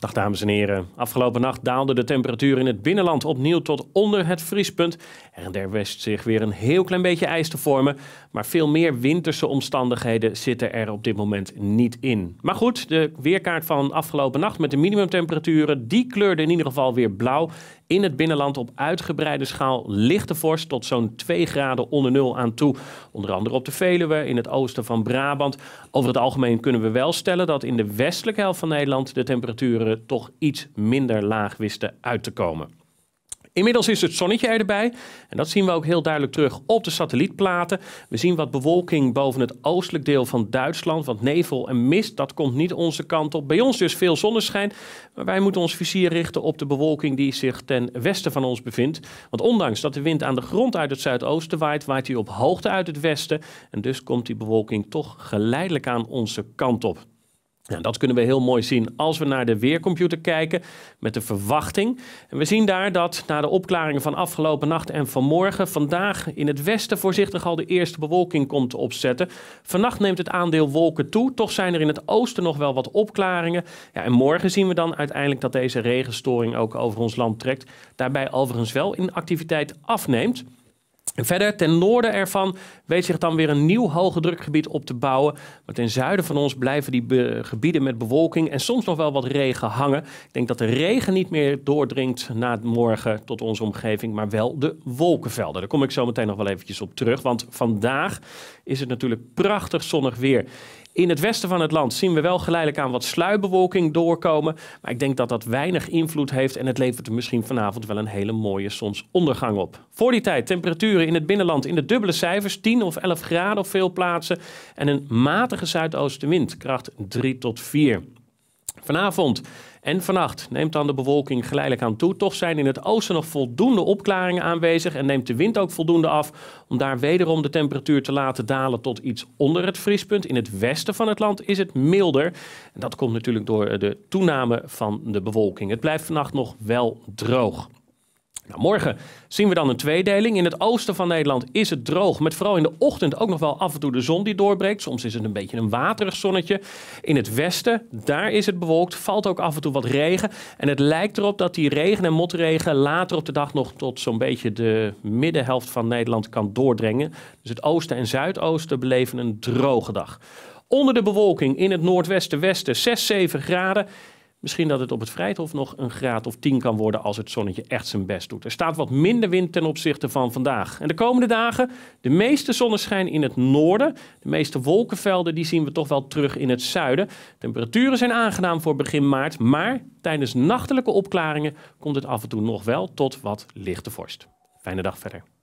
Dag dames en heren. Afgelopen nacht daalde de temperatuur in het binnenland opnieuw tot onder het vriespunt. En der wist zich weer een heel klein beetje ijs te vormen. Maar veel meer winterse omstandigheden zitten er op dit moment niet in. Maar goed, de weerkaart van afgelopen nacht met de minimumtemperaturen, die kleurde in ieder geval weer blauw. In het binnenland op uitgebreide schaal lichte vorst tot zo'n 2 graden onder nul aan toe. Onder andere op de Veluwe, in het oosten van Brabant. Over het algemeen kunnen we wel stellen dat in de westelijke helft van Nederland de temperaturen toch iets minder laag wisten uit te komen. Inmiddels is het zonnetje erbij en dat zien we ook heel duidelijk terug op de satellietplaten. We zien wat bewolking boven het oostelijk deel van Duitsland, want nevel en mist, dat komt niet onze kant op. Bij ons dus veel zonneschijn, maar wij moeten ons vizier richten op de bewolking die zich ten westen van ons bevindt. Want ondanks dat de wind aan de grond uit het zuidoosten waait, waait hij op hoogte uit het westen en dus komt die bewolking toch geleidelijk aan onze kant op. Nou, dat kunnen we heel mooi zien als we naar de weercomputer kijken met de verwachting. En we zien daar dat na de opklaringen van afgelopen nacht en vanmorgen vandaag in het westen voorzichtig al de eerste bewolking komt opzetten. Vannacht neemt het aandeel wolken toe, toch zijn er in het oosten nog wel wat opklaringen. Ja, en morgen zien we dan uiteindelijk dat deze regenstoring ook over ons land trekt. Daarbij overigens wel in activiteit afneemt. Verder, ten noorden ervan weet zich dan weer een nieuw hoge drukgebied op te bouwen. Maar ten zuiden van ons blijven die gebieden met bewolking en soms nog wel wat regen hangen. Ik denk dat de regen niet meer doordringt na morgen tot onze omgeving, maar wel de wolkenvelden. Daar kom ik zo meteen nog wel eventjes op terug, want vandaag is het natuurlijk prachtig zonnig weer. In het westen van het land zien we wel geleidelijk aan wat sluierbewolking doorkomen. Maar ik denk dat dat weinig invloed heeft en het levert er misschien vanavond wel een hele mooie zonsondergang op. Voor die tijd temperaturen in het binnenland in de dubbele cijfers, 10 of 11 graden op veel plaatsen. En een matige zuidoostenwind, kracht 3 tot 4. Vanavond en vannacht neemt dan de bewolking geleidelijk aan toe. Toch zijn in het oosten nog voldoende opklaringen aanwezig en neemt de wind ook voldoende af om daar wederom de temperatuur te laten dalen tot iets onder het vriespunt. In het westen van het land is het milder. En dat komt natuurlijk door de toename van de bewolking. Het blijft vannacht nog wel droog. Nou, morgen zien we dan een tweedeling. In het oosten van Nederland is het droog, met vooral in de ochtend ook nog wel af en toe de zon die doorbreekt. Soms is het een beetje een waterig zonnetje. In het westen, daar is het bewolkt, valt ook af en toe wat regen. En het lijkt erop dat die regen en motregen later op de dag nog tot zo'n beetje de middenhelft van Nederland kan doordringen. Dus het oosten en zuidoosten beleven een droge dag. Onder de bewolking in het noordwesten, westen 6, 7 graden. Misschien dat het op het Vrijthof nog een graad of 10 kan worden als het zonnetje echt zijn best doet. Er staat wat minder wind ten opzichte van vandaag. En de komende dagen de meeste zonneschijn in het noorden. De meeste wolkenvelden die zien we toch wel terug in het zuiden. Temperaturen zijn aangenaam voor begin maart. Maar tijdens nachtelijke opklaringen komt het af en toe nog wel tot wat lichte vorst. Fijne dag verder.